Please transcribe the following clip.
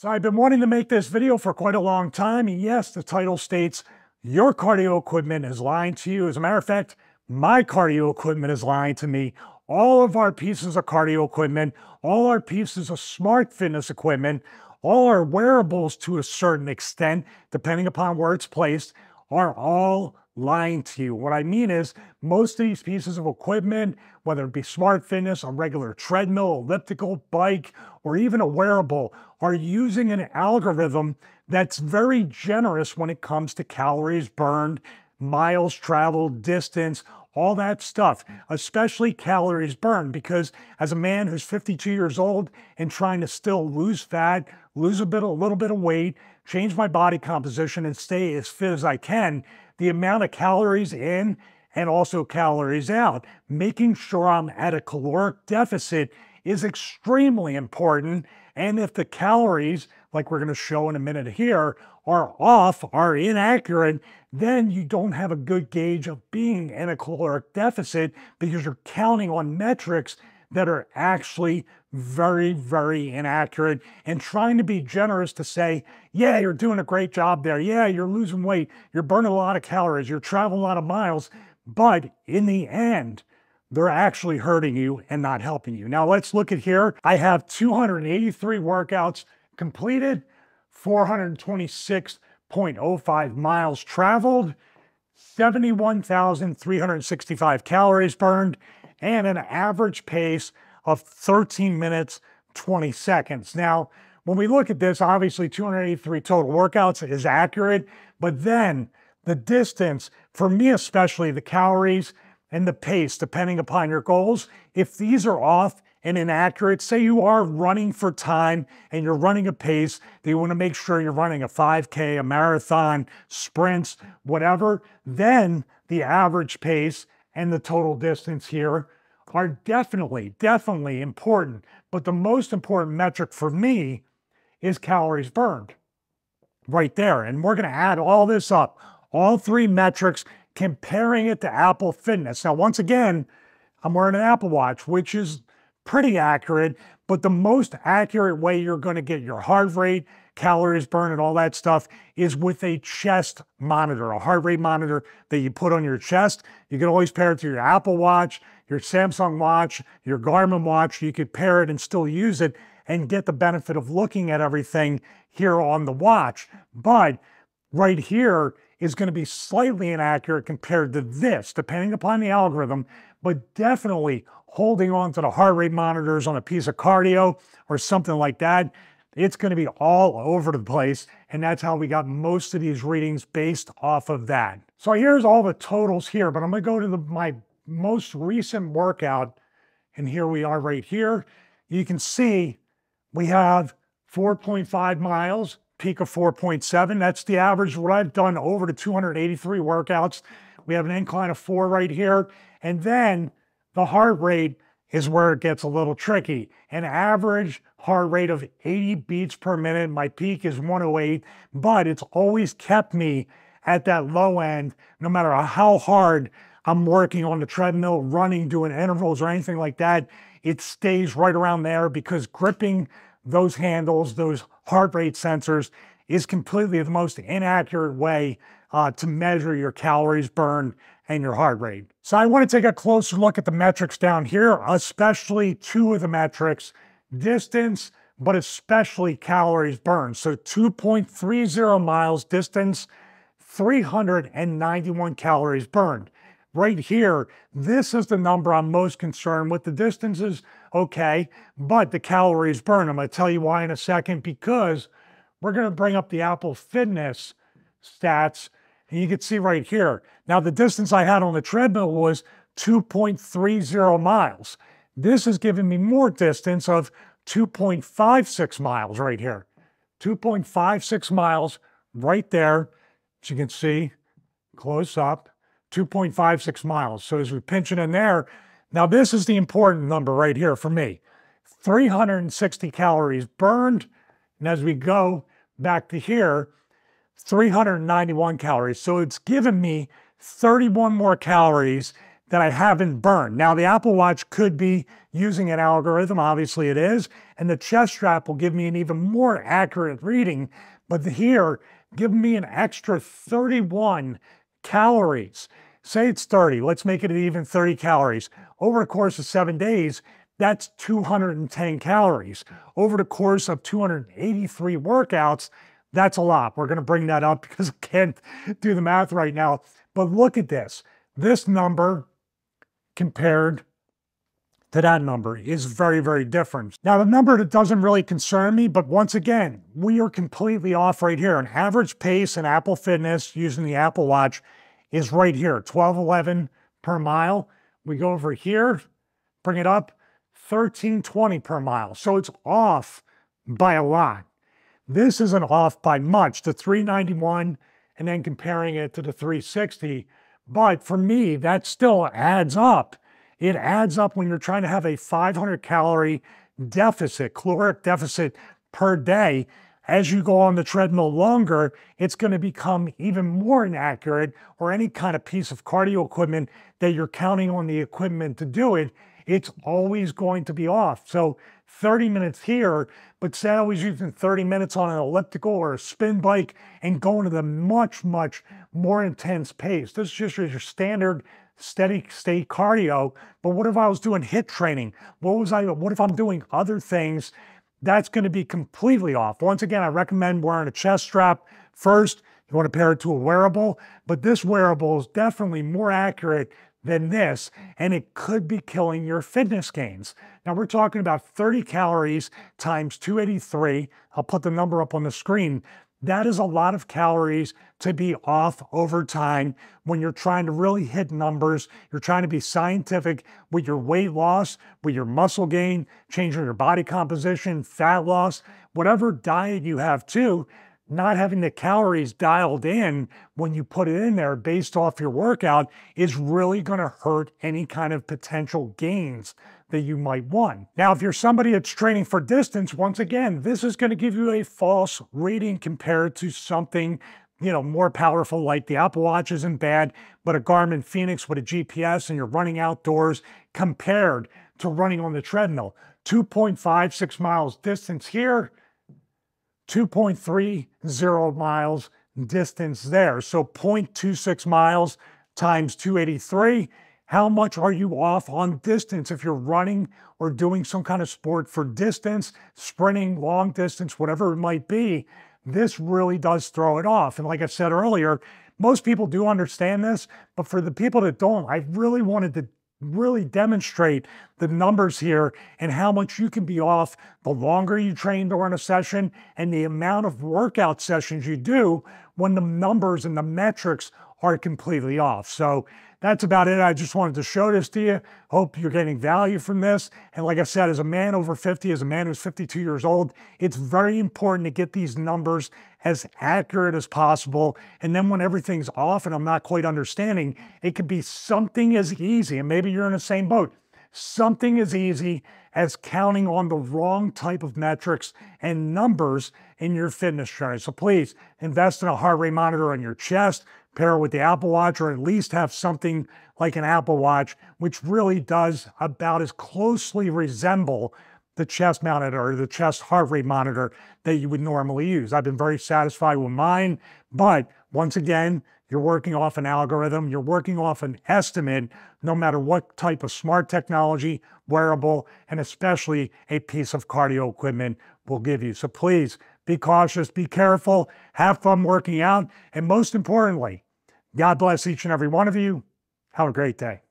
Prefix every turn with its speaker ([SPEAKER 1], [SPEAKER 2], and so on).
[SPEAKER 1] So I've been wanting to make this video for quite a long time. and Yes, the title states your cardio equipment is lying to you. As a matter of fact, my cardio equipment is lying to me. All of our pieces of cardio equipment, all our pieces of smart fitness equipment, all our wearables to a certain extent, depending upon where it's placed, are all lying to you. What I mean is, most of these pieces of equipment, whether it be smart fitness, a regular treadmill, elliptical, bike, or even a wearable, are using an algorithm that's very generous when it comes to calories burned, miles traveled, distance, all that stuff, especially calories burned. Because as a man who's 52 years old and trying to still lose fat, lose a bit, a little bit of weight, change my body composition, and stay as fit as I can, the amount of calories in and also calories out, making sure I'm at a caloric deficit is extremely important. And if the calories, like we're going to show in a minute here, are off, are inaccurate, then you don't have a good gauge of being in a caloric deficit because you're counting on metrics that are actually very, very inaccurate and trying to be generous to say, yeah, you're doing a great job there. Yeah, you're losing weight. You're burning a lot of calories. You're traveling a lot of miles. But in the end, they're actually hurting you and not helping you. Now let's look at here. I have 283 workouts completed, 426.05 miles traveled, 71,365 calories burned, and an average pace of 13 minutes, 20 seconds. Now, when we look at this, obviously 283 total workouts is accurate, but then the distance, for me especially, the calories and the pace, depending upon your goals, if these are off and inaccurate, say you are running for time and you're running a pace that you want to make sure you're running a 5K, a marathon, sprints, whatever, then the average pace and the total distance here are definitely, definitely important. But the most important metric for me is calories burned right there. And we're going to add all this up, all three metrics, comparing it to Apple Fitness. Now, once again, I'm wearing an Apple Watch, which is pretty accurate, but the most accurate way you're going to get your heart rate, calories burned, and all that stuff is with a chest monitor, a heart rate monitor that you put on your chest. You can always pair it to your Apple Watch, your Samsung Watch, your Garmin Watch. You could pair it and still use it and get the benefit of looking at everything here on the watch. But right here is going to be slightly inaccurate compared to this, depending upon the algorithm, but definitely holding on to the heart rate monitors on a piece of cardio or something like that, it's going to be all over the place. And that's how we got most of these readings based off of that. So here's all the totals here, but I'm going to go to the, my most recent workout. And here we are right here. You can see we have 4.5 miles, peak of 4.7. That's the average what I've done over the 283 workouts. We have an incline of four right here. And then the heart rate is where it gets a little tricky. An average heart rate of 80 beats per minute. My peak is 108, but it's always kept me at that low end, no matter how hard I'm working on the treadmill, running, doing intervals or anything like that. It stays right around there because gripping those handles, those heart rate sensors, is completely the most inaccurate way uh, to measure your calories burned and your heart rate. So I want to take a closer look at the metrics down here, especially two of the metrics, distance, but especially calories burned. So 2.30 miles distance, 391 calories burned. Right here, this is the number I'm most concerned with. The distances, okay, but the calories burned. I'm going to tell you why in a second because we're going to bring up the Apple Fitness stats and you can see right here. Now, the distance I had on the treadmill was 2.30 miles. This is giving me more distance of 2.56 miles right here. 2.56 miles right there, as you can see, close up, 2.56 miles. So as we pinch it in there, now this is the important number right here for me. 360 calories burned. And as we go back to here, 391 calories. So it's given me 31 more calories that I haven't burned. Now, the Apple Watch could be using an algorithm. Obviously, it is. And the chest strap will give me an even more accurate reading. But here, give me an extra 31 calories. Say it's 30, let's make it even 30 calories. Over the course of seven days, that's 210 calories. Over the course of 283 workouts, that's a lot. We're going to bring that up because I can't do the math right now. But look at this. This number compared to that number is very, very different. Now, the number that doesn't really concern me, but once again, we are completely off right here. An average pace in Apple Fitness using the Apple Watch is right here, 1211 per mile. We go over here, bring it up, 1320 per mile. So it's off by a lot. This isn't off by much, the 391 and then comparing it to the 360. But for me, that still adds up. It adds up when you're trying to have a 500 calorie deficit, caloric deficit per day. As you go on the treadmill longer, it's going to become even more inaccurate, or any kind of piece of cardio equipment that you're counting on the equipment to do it, it's always going to be off. So 30 minutes here, but say I was using 30 minutes on an elliptical or a spin bike and going to the much, much more intense pace. This is just your standard steady state cardio. But what if I was doing HIIT training? What was I, what if I'm doing other things? That's going to be completely off. Once again, I recommend wearing a chest strap first. You want to pair it to a wearable, but this wearable is definitely more accurate than this, and it could be killing your fitness gains. Now, we're talking about 30 calories times 283. I'll put the number up on the screen. That is a lot of calories to be off over time when you're trying to really hit numbers. You're trying to be scientific with your weight loss, with your muscle gain, changing your body composition, fat loss, whatever diet you have too not having the calories dialed in when you put it in there based off your workout is really going to hurt any kind of potential gains that you might want. Now, if you're somebody that's training for distance, once again, this is going to give you a false reading compared to something you know, more powerful like the Apple Watch isn't bad, but a Garmin Fenix with a GPS and you're running outdoors compared to running on the treadmill. 2.56 miles distance here, 2.30 miles distance there. So 0.26 miles times 283. How much are you off on distance if you're running or doing some kind of sport for distance, sprinting, long distance, whatever it might be? This really does throw it off. And like I said earlier, most people do understand this, but for the people that don't, I really wanted to really demonstrate the numbers here and how much you can be off the longer you train during a session and the amount of workout sessions you do when the numbers and the metrics are completely off. So that's about it. I just wanted to show this to you. Hope you're getting value from this. And like I said, as a man over 50, as a man who's 52 years old, it's very important to get these numbers as accurate as possible. And then when everything's off and I'm not quite understanding, it could be something as easy, and maybe you're in the same boat, something as easy as counting on the wrong type of metrics and numbers in your fitness journey. So please invest in a heart rate monitor on your chest, pair it with the Apple Watch, or at least have something like an Apple Watch, which really does about as closely resemble the chest mounted or the chest heart rate monitor that you would normally use. I've been very satisfied with mine, but once again, you're working off an algorithm, you're working off an estimate, no matter what type of smart technology, wearable, and especially a piece of cardio equipment will give you. So please be cautious, be careful, have fun working out, and most importantly, God bless each and every one of you. Have a great day.